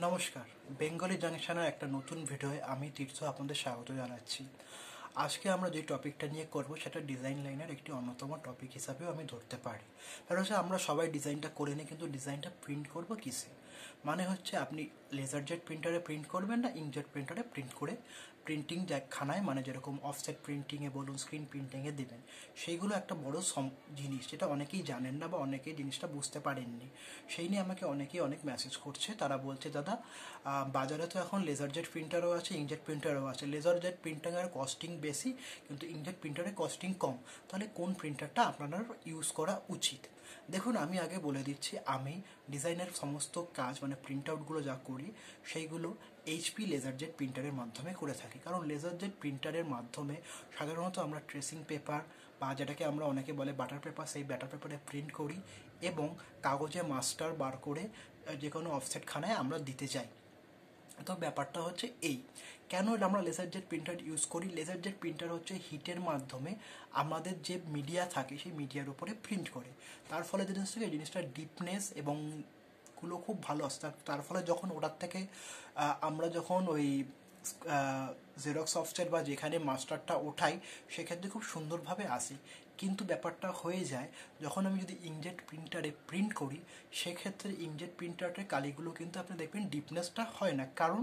নমস্কার। বেঙ্গলি জাংশনের একটা নতুন ভিডিওয়ে আমি তীর্থ আপনাদের স্বাগত জানাচ্ছি। আজকে আমরা যে টপিকটা নিয়ে করব, সেটা ডিজাইন লাইনের একটি অন্যতম টপিক হিসাবেও আমি ধরতে পারি। কারণ হচ্ছে আমরা সবাই ডিজাইনটা করে নিই, কিন্তু ডিজাইনটা প্রিন্ট করব কিসে? মানে হচ্ছে আপনি লেজার জেট প্রিন্টারে প্রিন্ট করবেন না ইঙ্কজেট প্রিন্টারে প্রিন্ট করে প্রিন্টিং খানায় মানে যেরকম অফসেট প্রিন্টিংয়ে বলুন স্ক্রিন প্রিন্টিংয়ে দেবেন। সেইগুলো একটা বড় জিনিস, যেটা অনেকেই জানেন না বা অনেকেই জিনিসটা বুঝতে পারেননি। সেই নিয়ে আমাকে অনেকেই অনেক মেসেজ করছে। তারা বলছে, দাদা বাজারে তো এখন লেজার জেট প্রিন্টারও আছে ইঙ্কজেট প্রিন্টারও আছে। লেজার জেট প্রিন্টারের কস্টিং বেশি, কিন্তু ইঙ্কজেট প্রিন্টারের কস্টিং কম। তাহলে কোন প্রিন্টারটা আপনার ইউজ করা উচিত? দেখুন, আমি আগে বলে দিচ্ছি, আমি ডিজাইনের সমস্ত কাজ মানে প্রিন্ট আউটগুলো যা করি, সেইগুলো এইচপি লেজার জেট প্রিন্টারের মাধ্যমে করে থাকি। কারণ লেজার জেট প্রিন্টারের মাধ্যমে সাধারণত আমরা ট্রেসিং পেপার বা যেটাকে আমরা অনেকে বলে বাটার পেপার সেই ব্যাটার পেপারে প্রিন্ট করি এবং কাগজে মাস্টার বার করে যে কোনো অফসেটখানায় আমরা দিতে চাই। তো ব্যাপারটা হচ্ছে এই। কেন আমরা লেজার জেট প্রিন্টার ইউজ করি? লেজার জেট প্রিন্টার হচ্ছে হিটের মাধ্যমে আমাদের যে মিডিয়া থাকে, সেই মিডিয়ার উপরে প্রিন্ট করে। তার ফলে জিনিসটাকে জিনিসটা ডিপনেস এবংগুলো খুব ভালো আসে তার ফলে যখন ওটার থেকে আমরা যখন ওই জেরক্স সফটওয়্যার বা যেখানে মাস্টারটা ওঠাই সেক্ষেত্রে খুব সুন্দরভাবে আসে। কিন্তু ব্যাপারটা হয়ে যায়, যখন আমি যদি ইংজেট প্রিন্টারে প্রিন্ট করি, সেক্ষেত্রে ইংজেট প্রিন্টারের কালিগুলো কিন্তু আপনি দেখবেন ডিপনেসটা হয় না। কারণ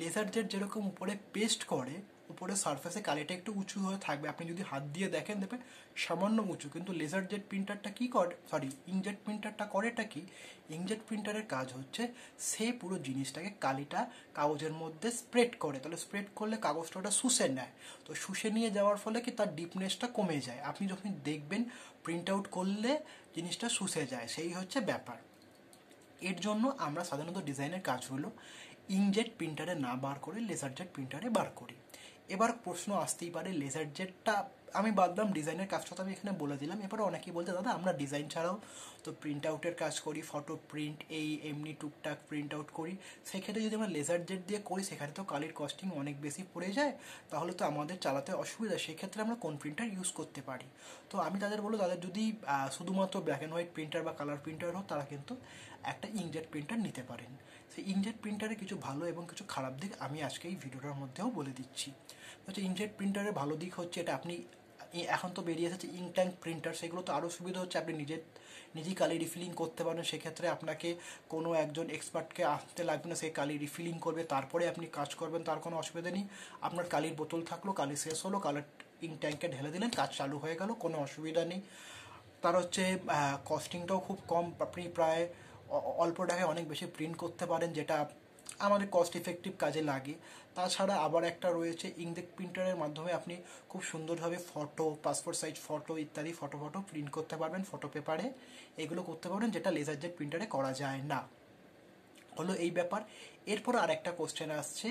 লেজার জেট যেরকম উপরে পেস্ট করে উপরে সারফেসে কালিটা একটু উঁচু হয়ে থাকবে। আপনি যদি হাত দিয়ে দেখেন, দেখবেন সামান্য উঁচু। কিন্তু লেজার জেট প্রিন্টারটা কী করে? সরি ইংজেট প্রিন্টারটা করেটা কি? ইংজেট প্রিন্টারের কাজ হচ্ছে সে পুরো জিনিসটাকে কালিটা কাগজের মধ্যে স্প্রেড করে। তাহলে স্প্রেড করলে কাগজটা ওটা শুষে নেয়। তো শুষে নিয়ে যাওয়ার ফলে কি? তার ডিপনেসটা কমে যায়। আপনি যখন দেখবেন প্রিন্ট আউট করলে জিনিসটা শুষে যায়। সেই হচ্ছে ব্যাপার। এর জন্য আমরা সাধারণত ডিজাইনের কাজগুলো ইংজেট প্রিন্টারে না বার করে লেজার জেট প্রিন্টারে বার করি। এবার প্রশ্ন আসতেই পারে লেজার জেটটা আমি বাদলাম ডিজাইনের কাজটা তো আমি এখানে বলে দিলাম। এবারে অনেকেই বলতে, দাদা, আমরা ডিজাইন ছাড়াও তো প্রিন্ট আউটের কাজ করি ফটো প্রিন্ট এই, এমনি টুকটাক প্রিন্ট আউট করি। সেক্ষেত্রে যদি আমরা লেজার জেট দিয়ে করি, সেখানে তো কালির কস্টিং অনেক বেশি পড়ে যায়। তাহলে তো আমাদের চালাতে অসুবিধা। সেক্ষেত্রে আমরা কোন প্রিন্টার ইউজ করতে পারি? তো আমি তাদের বলব তাদের যদি শুধুমাত্র ব্ল্যাক অ্যান্ড হোয়াইট প্রিন্টার বা কালার প্রিন্টার হোক, তারা কিন্তু একটা ইংজেট প্রিন্টার নিতে পারেন। সেই ইংজেট প্রিন্টারে কিছু ভালো এবং কিছু খারাপ দিক আমি আজকে এই ভিডিওটার মধ্যেও বলে দিচ্ছি। হচ্ছে ইংজেট প্রিন্টারের ভালো দিক হচ্ছে এটা আপনি এখন তো বেরিয়ে এসেছে ইঙ্ক ট্যাঙ্ক প্রিন্টার সেগুলো তো আরও সুবিধা হচ্ছে। আপনি নিজের নিজেই কালি রিফিলিং করতে পারেন সেক্ষেত্রে আপনাকে কোনো একজন এক্সপার্টকে আসতে লাগবে না, সে কালি রিফিলিং করবে। তারপরে আপনি কাজ করবেন, তার কোনো অসুবিধা নেই। আপনার কালির বোতল থাকল, কালি শেষ হলো, কালার ইঙ্ক ট্যাঙ্কে ঢেলে দিলেন, কাজ চালু হয়ে গেল, কোনো অসুবিধা নেই। তার হচ্ছে কস্টিংটাও খুব কম। আপনি প্রায় অল্প টাকায় অনেক বেশি প্রিন্ট করতে পারেন, যেটা আমাদের কস্ট ইফেক্টিভ কাজে লাগে। তাছাড়া আবার একটা রয়েছে ইংজেক প্রিন্টারের মাধ্যমে আপনি খুব সুন্দরভাবে ফটো পাসপোর্ট সাইজ ফটো ইত্যাদি ফটো ফটো প্রিন্ট করতে পারবেন ফটো পেপারে এগুলো করতে পারবেন যেটা লেজার জেট প্রিন্টারে করা যায় না। হলো এই ব্যাপার। এরপর আর একটা কোশ্চেন আসছে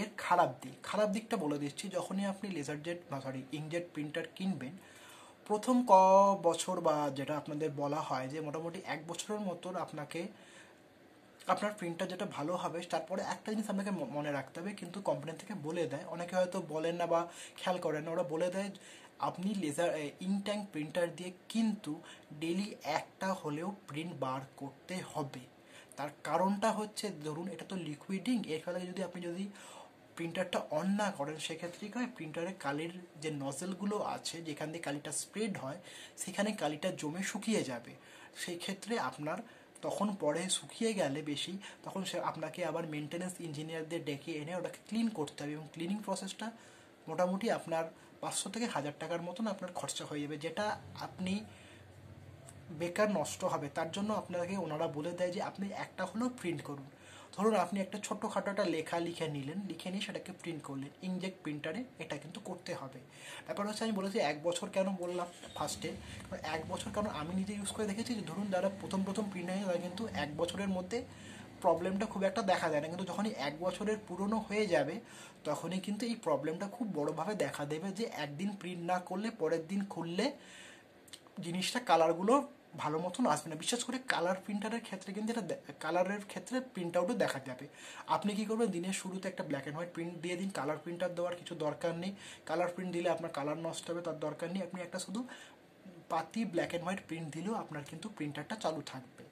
এর খারাপ দিক। খারাপ দিকটা বলে দিচ্ছি, যখনই আপনি laser jet sorry inkjet printer কিনবেন, প্রথম ক বছর বা যেটা আপনাদের বলা হয় যে মোটামুটি এক বছরের মতন আপনাকে আপনার প্রিন্টার যেটা ভালো হবে, তারপরে একটা জিনিস আপনাকে মনে রাখতে হবে, কিন্তু কোম্পানি থেকে বলে দেয়। অনেকে হয়তো বলেন না বা খেয়াল করেন না, ওরা বলে দেয়, আপনি লেজার ইঙ্ক ট্যাঙ্ক প্রিন্টার দিয়ে কিন্তু ডেলি একটা হলেও প্রিন্ট বার করতে হবে। তার কারণটা হচ্ছে, ধরুন এটা তো লিকুইডিং এর ফলে যদি আপনি যদি প্রিন্টারটা অন না করেন, সেক্ষেত্রে কী হয়? প্রিন্টারের কালির যে নজেলগুলো আছে, যেখান দিয়ে কালিটা স্প্রেড হয়, সেখানে কালিটা জমে শুকিয়ে যাবে। সেই ক্ষেত্রে আপনার তখন পরে শুকিয়ে গেলে বেশি, তখন সে আপনাকে আবার মেনটেন্যান্স ইঞ্জিনিয়ারদের ডেকে এনে ওটাকে ক্লিন করতে হবে এবং ক্লিনিং প্রসেসটা মোটামুটি আপনার পাঁচশো থেকে হাজার টাকার মতন আপনার খরচা হয়ে যাবে, যেটা আপনি বেকার নষ্ট হবে। তার জন্য আপনাকে ওনারা বলে দেয় যে, আপনি একটা হলেও প্রিন্ট করুন। ধরুন আপনি একটা ছোট্টখাটো একটা লেখা লিখে নিলেন, লিখে নিয়ে সেটাকে প্রিন্ট করলেন ইনজেক্ট প্রিন্টারে এটা কিন্তু করতে হবে। ব্যাপার হচ্ছে আমি বলেছি এক বছর কেন বললাম ফার্স্টে এক বছর কারণ আমি নিজে ইউজ করে দেখেছি যে ধরুন যারা প্রথম প্রথম প্রিন্ট হয় তারা কিন্তু এক বছরের মধ্যে প্রবলেমটা খুব একটা দেখা যায় না। কিন্তু যখনই এক বছরের পুরনো হয়ে যাবে, তখনই কিন্তু এই প্রবলেমটা খুব বড়োভাবে দেখা দেবে যে একদিন প্রিন্ট না করলে পরের দিন খুললে জিনিসটা কালারগুলো ভালো মতন আসবে না। বিশেষ করে কালার প্রিন্টারের ক্ষেত্রে কিন্তু এটা কালারের ক্ষেত্রে প্রিন্ট আউটও দেখা যাবে আপনি কি করবেন? দিনের শুরুতে একটা ব্ল্যাক অ্যান্ড হোয়াইট প্রিন্ট দিয়ে দিন। কালার প্রিন্টার দেওয়ার কিছু দরকার নেই। কালার প্রিন্ট দিলে আপনার কালার নষ্ট হবে, তার দরকার নেই। আপনি একটা শুধু পাতি ব্ল্যাক অ্যান্ড হোয়াইট প্রিন্ট দিলেও আপনার কিন্তু প্রিন্টারটা চালু থাকবে।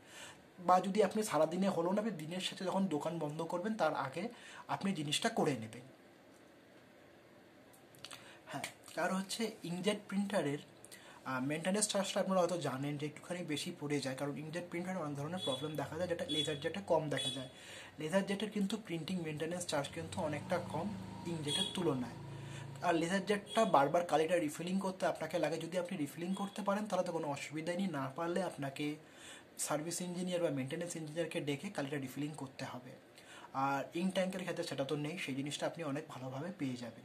বা যদি আপনি সারাদিনে হলো না দিনের সাথে যখন দোকান বন্ধ করবেন, তার আগে আপনি জিনিসটা করে নেবেন। হ্যাঁ আর হচ্ছে ইংজেট প্রিন্টারের মেনটেন্যান্স চার্জটা আপনারা হয়তো জানেন যে একটুখানি বেশি পড়ে যায়, কারণ ইংজেট প্রিন্টারে অনেক ধরনের প্রবলেম দেখা যায়, যেটা লেজার জেটে কম দেখা যায়। লেজার জেটের কিন্তু প্রিন্টিং মেনটেন্যান্স চার্জ কিন্তু অনেকটা কম ইংজেটের তুলনায়। আর লেজার জেটটা বারবার কালিটা রিফিলিং করতে আপনাকে লাগে, যদি আপনি রিফিলিং করতে পারেন, তাহলে তো কোনো অসুবিধাই নেই, না পারলে আপনাকে সার্ভিস ইঞ্জিনিয়ার বা মেনটেন্যান্স ইঞ্জিনিয়ারকে ডেকে কালিটা রিফিলিং করতে হবে। আর ইং ট্যাঙ্কের ক্ষেত্রে সেটা তো নেই, সেই জিনিসটা আপনি অনেক ভালোভাবে পেয়ে যাবেন।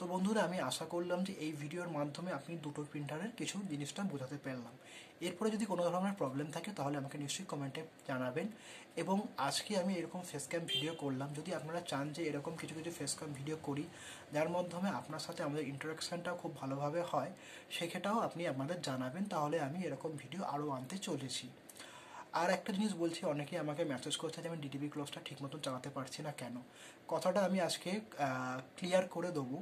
তো বন্ধুরা, আমি আশা করলাম যে এই ভিডিওর মাধ্যমে আপনি দুটো প্রিন্টারের কিছু জিনিসটা বোঝাতে পারলাম এরপরে যদি কোনো ধরনের প্রবলেম থাকে, তাহলে আমাকে নিশ্চয়ই কমেন্টে জানাবেন। এবং আজকে আমি এরকম ফেস ক্যাম ভিডিও করলাম। যদি আপনারা চান যে এরকম কিছু কিছু ফেস ক্যাম ভিডিও করি, যার মাধ্যমে আপনার সাথে আমাদের ইন্টারাকশানটাও খুব ভালোভাবে হয়, সেক্ষেত্রেও আপনি আমাদের জানাবেন, তাহলে আমি এরকম ভিডিও আরও আনতে চলেছি। আর একটা জিনিস বলছি, অনেকেই আমাকে মেসেজ করছে যে আমি ডিটিভি ক্লোজটা ঠিক মতন চালাতে পারছি না কেন? কথাটা আমি আজকে ক্লিয়ার করে দেবো।